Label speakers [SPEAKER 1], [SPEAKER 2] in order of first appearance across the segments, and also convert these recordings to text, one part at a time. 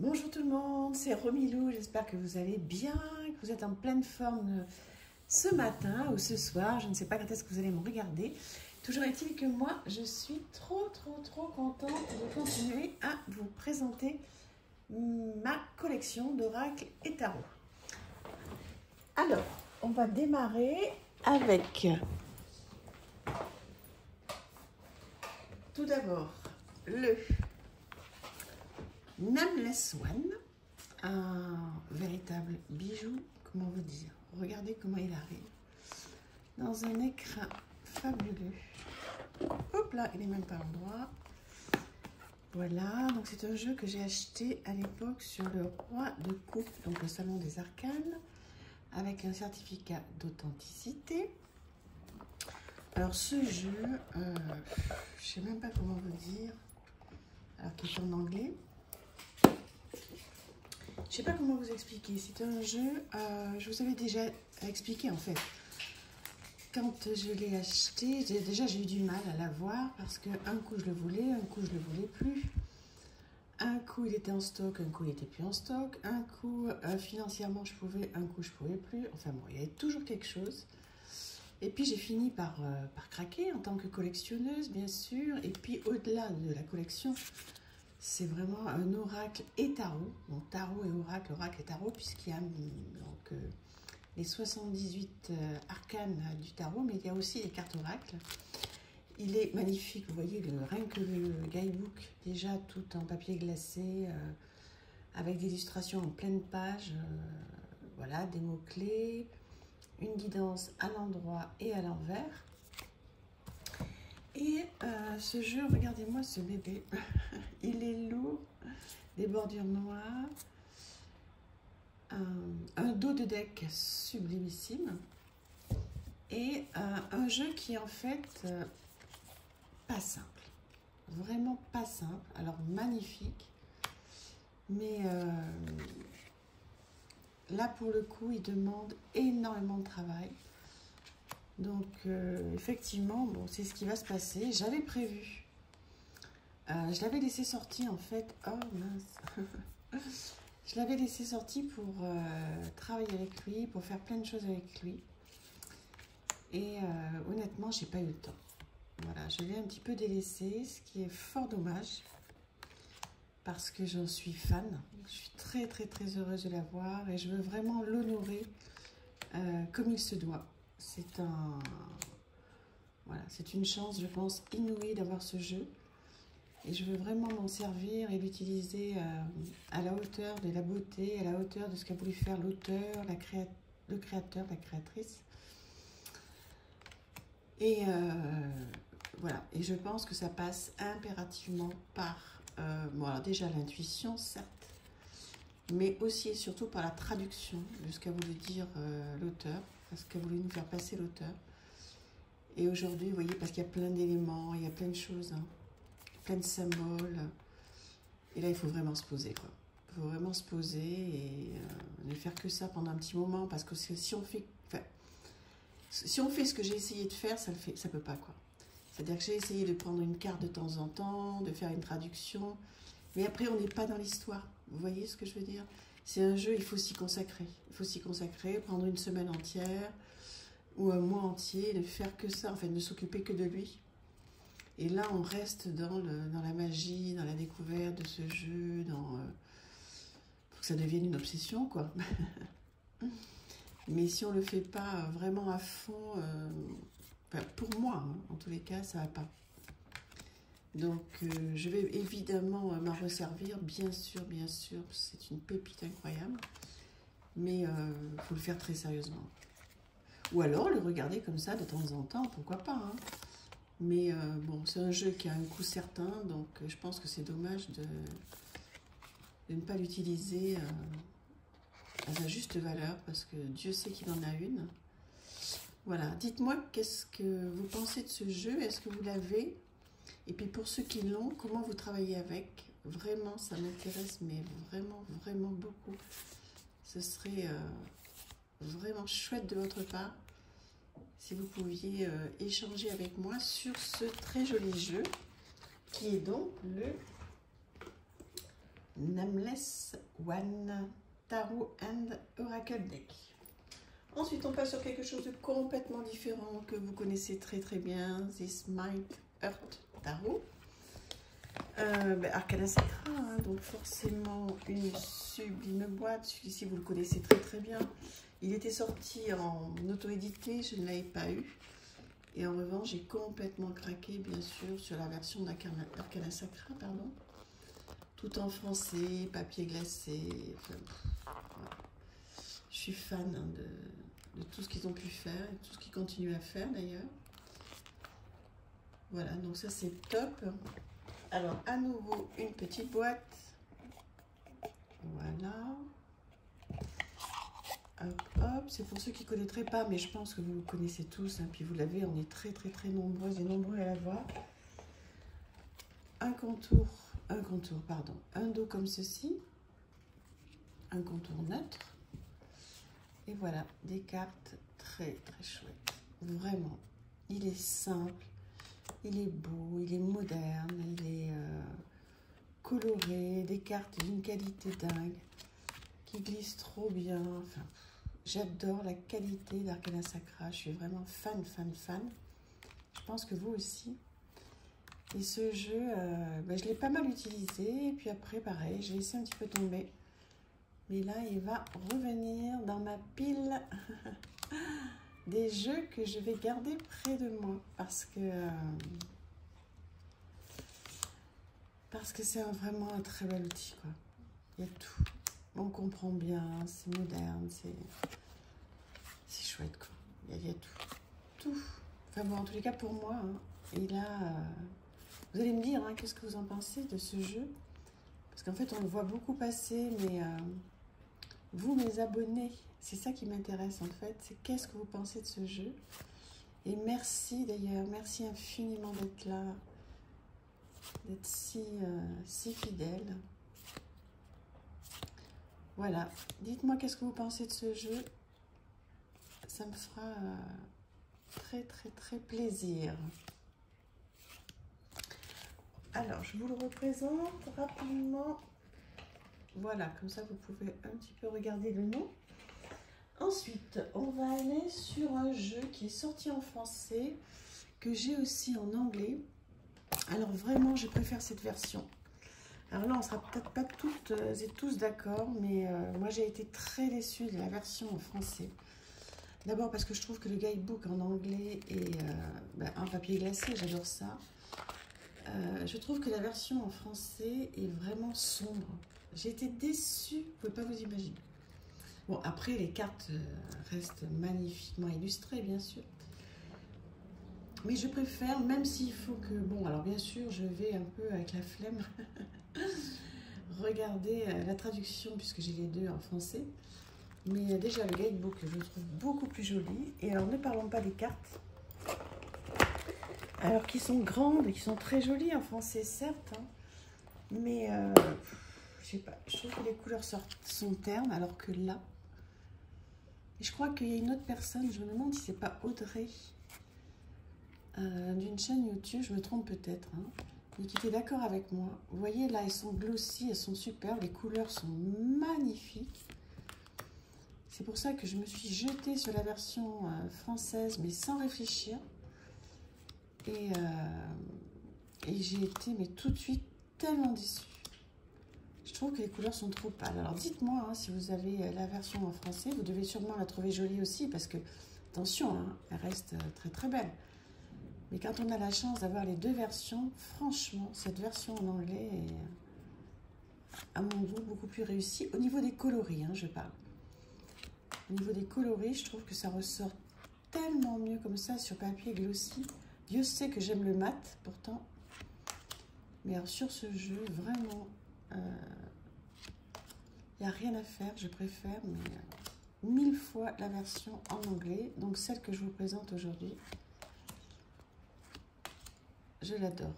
[SPEAKER 1] Bonjour tout le monde, c'est Romilou, j'espère que vous allez bien, que vous êtes en pleine forme ce matin ou ce soir, je ne sais pas quand est-ce que vous allez me regarder. Toujours est-il que moi, je suis trop, trop, trop contente de continuer à vous présenter ma collection d'oracles et tarot. Alors, on va démarrer avec tout d'abord le Nameless One, un véritable bijou, comment vous dire. Regardez comment il arrive. Dans un écran fabuleux. Hop là, il est même pas endroit. Voilà, donc c'est un jeu que j'ai acheté à l'époque sur le roi de coupe, donc le salon des arcanes, avec un certificat d'authenticité. Alors ce jeu, euh, je sais même pas comment vous dire, alors qu'il est en anglais. Je sais pas comment vous expliquer. C'est un jeu, euh, je vous avais déjà expliqué en fait. Quand je l'ai acheté, déjà j'ai eu du mal à l'avoir parce que un coup je le voulais, un coup je le voulais plus. Un coup il était en stock, un coup il était plus en stock. Un coup euh, financièrement je pouvais, un coup je pouvais plus. Enfin bon, il y avait toujours quelque chose. Et puis j'ai fini par, euh, par craquer en tant que collectionneuse, bien sûr. Et puis au-delà de la collection, c'est vraiment un oracle et tarot. Donc tarot et oracle, oracle et tarot, puisqu'il y a donc, euh, les 78 euh, arcanes du tarot, mais il y a aussi les cartes oracles. Il est magnifique, vous voyez, le, rien que le guidebook, déjà tout en papier glacé, euh, avec des illustrations en pleine page, voilà, des mots-clés, une guidance à l'endroit et à l'envers. Et euh, ce jeu, regardez-moi ce bébé. Il est lourd, des bordures noires, un, dos de deck sublimissime et euh, un jeu qui est en fait euh, pas simple. Vraiment pas simple. Alors magnifique. Mais là pour le coup, il demande énormément de travail. Donc, euh, effectivement, bon, c'est ce qui va se passer. J'avais prévu. Euh, je l'avais laissé sortir, en fait. Oh, mince. je l'avais laissé sortir pour euh, travailler avec lui, pour faire plein de choses avec lui. Et honnêtement, j'ai pas eu le temps. Voilà, je l'ai un petit peu délaissé, ce qui est fort dommage. Parce que j'en suis fan. Je suis très, très, très heureuse de l'avoir. Et je veux vraiment l'honorer comme il se doit c'est un... Voilà, c'est une chance, je pense, inouïe d'avoir ce jeu. Et je veux vraiment m'en servir et l'utiliser euh, à la hauteur de la beauté, à la hauteur de ce qu'a voulu faire l'auteur, la le créateur, la créatrice. Et euh, voilà, et je pense que ça passe impérativement par, euh, déjà l'intuition, certes, mais aussi et surtout par la traduction de ce qu'a voulu dire l'auteur parce qu'a voulu nous faire passer l'auteur. Et aujourd'hui, vous voyez, parce qu'il y a plein d'éléments, il y a plein de choses, hein, plein de symboles. Et là, il faut vraiment se poser, quoi. Il faut vraiment se poser et euh, ne faire que ça pendant un petit moment, parce que si on fait, si on fait ce que j'ai essayé de faire, ça ne ça peut pas, quoi. C'est-à-dire que j'ai essayé de prendre une carte de temps en temps, de faire une traduction, mais après, on n'est pas dans l'histoire. Vous voyez ce que je veux dire? C'est un jeu, il faut s'y consacrer. Il faut s'y consacrer, prendre une semaine entière ou un mois entier, ne faire que ça, en fait, ne s'occuper que de lui. Et là, on reste dans, le, dans la magie, dans la découverte de ce jeu, dans... Euh, que ça devienne une obsession, quoi. Mais si on ne le fait pas vraiment à fond, euh, pour moi, hein, en tous les cas, ça va pas. Donc, euh, je vais évidemment euh, m'en resservir, bien sûr, bien sûr, c'est une pépite incroyable. Mais il euh, faut le faire très sérieusement. Ou alors le regarder comme ça de temps en temps, pourquoi pas. Hein. Mais bon, c'est un jeu qui a un coût certain, donc je pense que c'est dommage de, de, ne pas l'utiliser à sa juste valeur, parce que Dieu sait qu'il en a une. Voilà, dites-moi qu'est-ce que vous pensez de ce jeu, est-ce que vous l'avez? Et puis pour ceux qui l'ont, comment vous travaillez avec? Vraiment, ça m'intéresse, mais vraiment, vraiment beaucoup. Ce serait euh, vraiment chouette de votre part si vous pouviez euh, échanger avec moi sur ce très joli jeu qui est donc le Nameless One Tarot and Oracle Deck. Ensuite, on passe sur quelque chose de complètement différent que vous connaissez très très bien, This Might Earth Tarot. Euh, ben, Arcana Sacra, hein, donc forcément une sublime boîte. Celui-ci, vous le connaissez très très bien. Il était sorti en auto-édité, je ne l'avais pas eu. Et en revanche, j'ai complètement craqué, bien sûr, sur la version d'Arcana Sacra, pardon. Tout en français, papier glacé. Je suis fan hein, de, de, tout ce qu'ils ont pu faire et tout ce qu'ils continuent à faire d'ailleurs. Voilà, donc ça c'est top. Alors, à nouveau, une petite boîte. Voilà. Hop, hop. C'est pour ceux qui ne connaîtraient pas, mais je pense que vous connaissez tous. Hein, puis vous l'avez, on est très, très, très nombreux et nombreux à l'avoir. Un contour, un contour, pardon. Un dos comme ceci. Un contour neutre. Et voilà, des cartes très, très chouettes. Vraiment, il est simple il est beau, il est moderne, il est euh, coloré, des cartes d'une qualité dingue, qui glissent trop bien. Enfin, j'adore la qualité d'Arcana Sacra. Je suis vraiment fan, fan, fan. Je pense que vous aussi. Et ce jeu, ben, je l'ai pas mal utilisé. Et puis après, pareil, j'ai laissé un petit peu tomber. Mais là, il va revenir dans ma pile. des jeux que je vais garder près de moi parce que euh, parce que c'est vraiment un très bel outil quoi. Il y a tout. On comprend bien, c'est moderne, c'est c'est chouette quoi. Il y, a, tout. Tout. Enfin bon, en tous les cas pour moi, hein, et là, euh, vous allez me dire hein, qu'est-ce que vous en pensez de ce jeu? Parce qu'en fait on le voit beaucoup passer, mais euh, vous mes abonnés c'est ça qui m'intéresse en fait, c'est qu'est-ce que vous pensez de ce jeu. Et merci d'ailleurs, merci infiniment d'être là, d'être si, euh, fidèle. Voilà, dites-moi qu'est-ce que vous pensez de ce jeu. Ça me fera euh, très très très plaisir. Alors, je vous le représente rapidement. Voilà, comme ça vous pouvez un petit peu regarder le nom. Ensuite, on va aller sur un jeu qui est sorti en français, que j'ai aussi en anglais. Alors vraiment, je préfère cette version. Alors là, on sera peut-être pas toutes et tous d'accord, mais euh, moi j'ai été très déçue de la version en français. D'abord parce que je trouve que le guidebook en anglais est euh, ben, un papier glacé, j'adore ça. Euh, je trouve que la version en français est vraiment sombre. J'ai été déçue, vous ne pouvez pas vous imaginer. Bon, après, les cartes euh, restent magnifiquement illustrées, bien sûr. Mais je préfère, même s'il faut que... Bon, alors bien sûr, je vais un peu avec la flemme regarder euh, la traduction, puisque j'ai les deux en français. Mais déjà, le guidebook, je le trouve beaucoup plus joli. Et alors, ne parlons pas des cartes. Alors, qui sont grandes qui sont très jolies en français, certes. Hein. mais, euh, je sais pas, je trouve que les couleurs sont ternes, alors que là, je crois qu'il y a une autre personne, je me demande si c'est pas Audrey euh, d'une chaîne YouTube, je me trompe peut-être, hein, mais qui était d'accord avec moi. Vous voyez là, elles sont glossy, elles sont superbes, les couleurs sont magnifiques. C'est pour ça que je me suis jetée sur la version euh, française, mais sans réfléchir. Et, euh, et j'ai été mais tout de suite tellement déçue. Trouve que les couleurs sont trop pâles. Alors dites-moi hein, si vous avez euh, la version en français. Vous devez sûrement la trouver jolie aussi parce que, attention, hein, elle reste euh, très très belle. Mais quand on a la chance d'avoir les deux versions, franchement, cette version en anglais est, à mon goût, beaucoup plus réussie. Au niveau des coloris, hein, je parle. Au niveau des coloris, je trouve que ça ressort tellement mieux comme ça sur papier glossy. Dieu sait que j'aime le mat, pourtant. Mais alors sur ce jeu, vraiment, il n'y a rien à faire, je préfère, euh, mille fois la version en anglais. Donc celle que je vous présente aujourd'hui, je l'adore.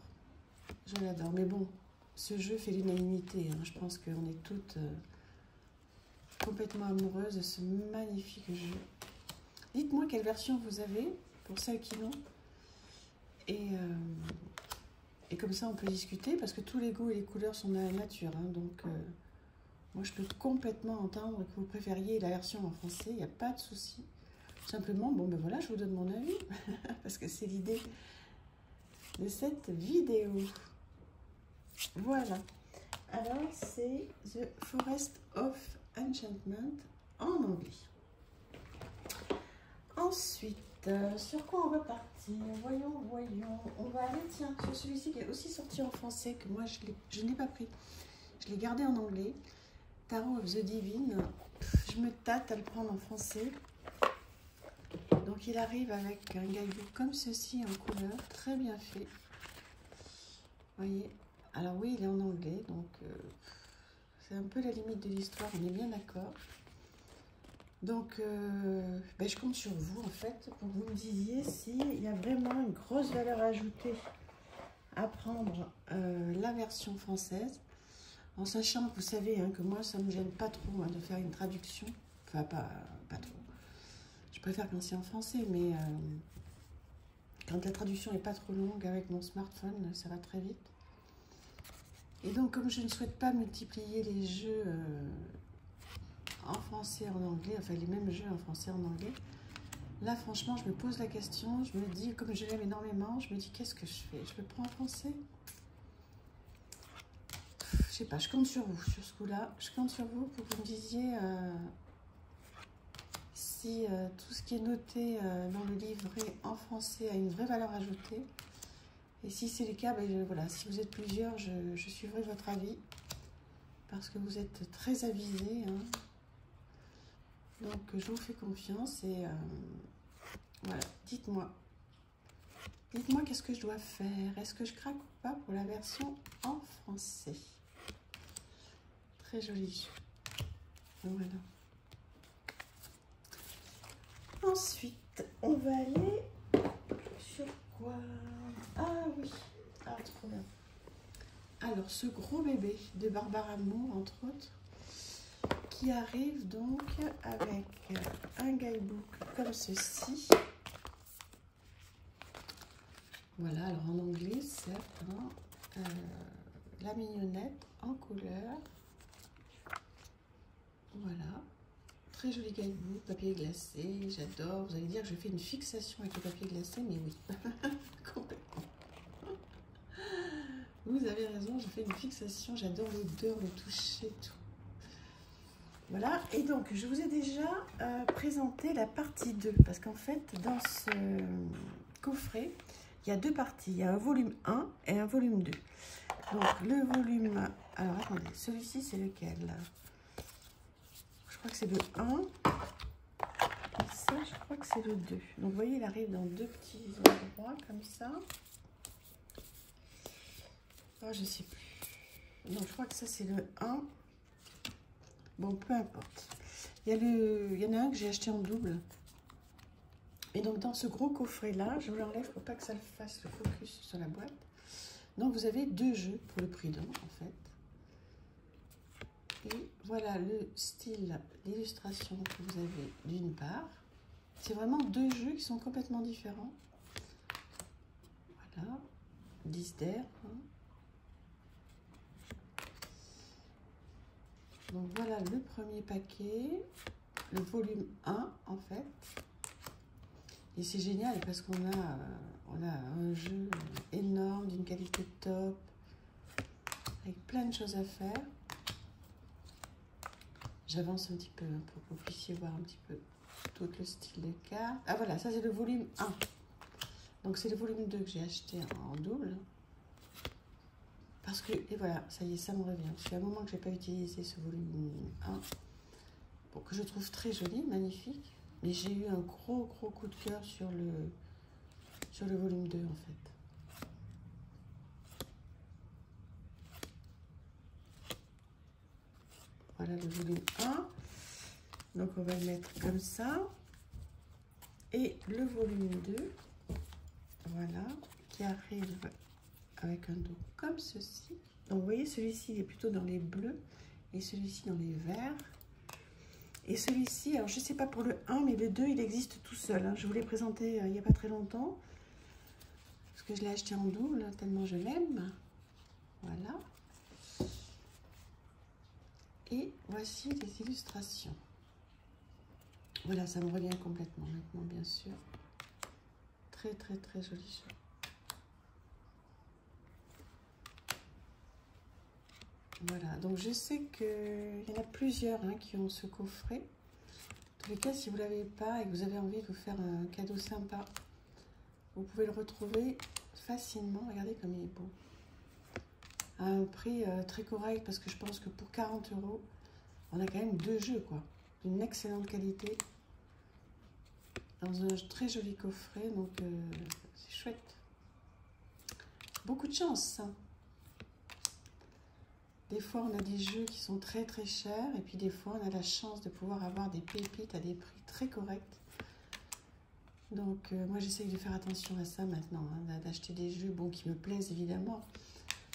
[SPEAKER 1] Je l'adore. Mais bon, ce jeu fait l'unanimité. Hein. Je pense qu'on est toutes euh, complètement amoureuses de ce magnifique jeu. Dites-moi quelle version vous avez, pour celles qui l'ont. Et, euh, Et comme ça, on peut discuter parce que tous les goûts et les couleurs sont de la nature. hein. donc, euh, moi, je peux complètement entendre que vous préfériez la version en français. Il n'y a pas de souci. Simplement, bon, ben voilà, je vous donne mon avis parce que c'est l'idée de cette vidéo. Voilà. Alors, c'est The Forest of Enchantment en anglais. Ensuite, euh, sur quoi on va partir Voyons, voyons. On va aller, tiens, sur celui-ci qui est aussi sorti en français, que moi je, l'ai- je n'ai pas pris. Je l'ai gardé en anglais. Tarot of the Divine. Je me tâte à le prendre en français. Donc il arrive avec un guidebook comme ceci en couleur, très bien fait. voyez Alors oui, il est en anglais, donc euh, c'est un peu la limite de l'histoire, on est bien d'accord. Donc, euh, ben, je compte sur vous, en fait, pour que vous me disiez s'il y a vraiment une grosse valeur ajoutée à prendre euh, la version française, en sachant que vous savez hein, que moi, ça ne me gêne pas trop hein, de faire une traduction. Enfin, pas, pas trop. Je préfère quand c'est en français, mais euh, quand la traduction n'est pas trop longue avec mon smartphone, ça va très vite. Et donc, comme je ne souhaite pas multiplier les jeux... en anglais, enfin les mêmes jeux en français, en anglais. Là, franchement, je me pose la question, je me dis, comme je l'aime énormément, je me dis, qu'est-ce que je fais? Je le prends en français? Je sais pas, je compte sur vous sur ce coup-là. Je compte sur vous pour que vous me disiez euh, si euh, tout ce qui est noté euh, dans le livret en français a une vraie valeur ajoutée. Et si c'est le cas, ben, voilà, si vous êtes plusieurs, je, je suivrai votre avis parce que vous êtes très avisés. hein. Donc, je vous fais confiance et euh, voilà, dites-moi. Dites-moi qu'est-ce que je dois faire. Est-ce que je craque ou pas pour la version en français? Très joli. Voilà. Ensuite, on va aller sur quoi? Ah oui, ah trop bien. Alors, ce gros bébé de Barbara Moore, entre autres, qui arrive donc avec un guidebook comme ceci. Voilà, alors en anglais, certes, hein, euh, la mignonnette en couleur. Voilà, très joli guidebook, papier glacé, j'adore. Vous allez dire que je fais une fixation avec le papier glacé, mais oui, complètement. Vous avez raison, je fais une fixation, j'adore l'odeur, le toucher, tout. Voilà, et donc je vous ai déjà euh, présenté la partie 2, parce qu'en fait, dans ce coffret, il y a deux parties. Il y a un volume 1 et un volume 2. Donc le volume... Alors attendez, celui-ci c'est lequel? Je crois que c'est le 1. Et ça, je crois que c'est le 2. Donc vous voyez, il arrive dans deux petits endroits comme ça. Oh, je sais plus. Donc je crois que ça c'est le 1. Bon, peu importe. Il y, a le... il y en a un que j'ai acheté en double. Et donc, dans ce gros coffret-là, je vous l'enlève pour pas que ça fasse le focus sur la boîte. Donc, vous avez deux jeux pour le prix d'un, en fait. Et voilà le style d'illustration que vous avez d'une part. C'est vraiment deux jeux qui sont complètement différents. Voilà. 10 d'air. hein. Donc voilà le premier paquet, le volume 1 en fait. Et c'est génial parce qu'on a, euh, a un jeu énorme, d'une qualité top, avec plein de choses à faire. J'avance un petit peu hein, pour que vous puissiez voir un petit peu tout le style de cartes. Ah voilà, ça c'est le volume 1. Donc c'est le volume 2 que j'ai acheté en double. Parce que, et voilà, ça y est, ça me revient. A un moment que je n'ai pas utilisé ce volume 1. Bon, que je trouve très joli, magnifique. Mais j'ai eu un gros, gros coup de cœur sur le, sur le volume 2, en fait. Voilà le volume 1. Donc, on va le mettre comme ça. Et le volume 2, voilà, qui arrive avec un dos comme ceci. Donc, vous voyez, celui-ci est plutôt dans les bleus et celui-ci dans les verts. Et celui-ci, alors je ne sais pas pour le 1, mais le 2, il existe tout seul. hein. Je vous l'ai présenté euh, il n'y a pas très longtemps. Parce que je l'ai acheté en double, tellement je l'aime. Voilà. Et voici des illustrations. Voilà, ça me revient complètement maintenant, bien sûr. Très, très, très joli Voilà, donc je sais qu'il y en a plusieurs hein, qui ont ce coffret. En tous les cas, si vous ne l'avez pas et que vous avez envie de vous faire un cadeau sympa, vous pouvez le retrouver facilement. Regardez comme il est beau. À un prix euh, très correct parce que je pense que pour 40 euros, on a quand même deux jeux, quoi. D'une excellente qualité. Dans un très joli coffret, donc euh, c'est chouette. Beaucoup de chance, hein. Des fois, on a des jeux qui sont très très chers et puis des fois, on a la chance de pouvoir avoir des pépites à des prix très corrects. Donc, euh, moi, j'essaye de faire attention à ça maintenant, hein, d'acheter des jeux bon, qui me plaisent évidemment.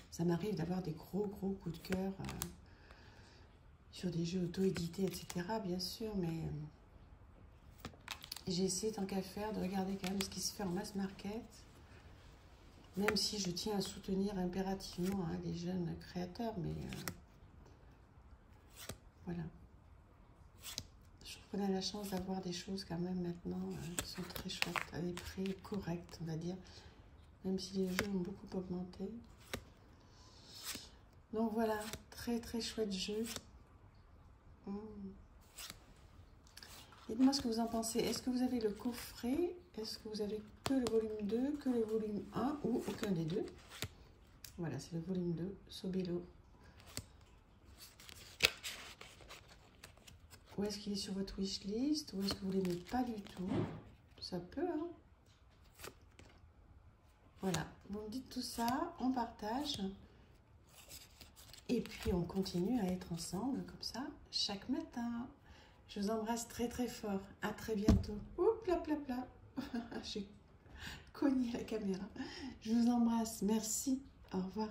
[SPEAKER 1] Ça m'arrive d'avoir des gros gros coups de cœur euh, sur des jeux auto-édités, etc. Bien sûr, mais euh, j'ai essayé tant qu'à faire de regarder quand même ce qui se fait en mass market même si je tiens à soutenir impérativement hein, les jeunes créateurs, mais euh, voilà. Je trouve qu'on a la chance d'avoir des choses quand même maintenant euh, qui sont très chouettes, à des prix corrects, on va dire, même si les jeux ont beaucoup augmenté. Donc voilà, très très chouette jeu. Mmh. Dites-moi ce que vous en pensez. Est-ce que vous avez le coffret? Est-ce que vous avez que le volume 2, que le volume 1 ou aucun des deux? Voilà, c'est le volume 2, Sobelo. Ou est-ce qu'il est sur votre wishlist? Ou est-ce que vous ne l'aimez pas du tout? Ça peut, hein Voilà, vous me dites tout ça, on partage. Et puis, on continue à être ensemble comme ça chaque matin. Je vous embrasse très très fort. À très bientôt. Oups, pla. J'ai cogné la caméra. Je vous embrasse. Merci. Au revoir.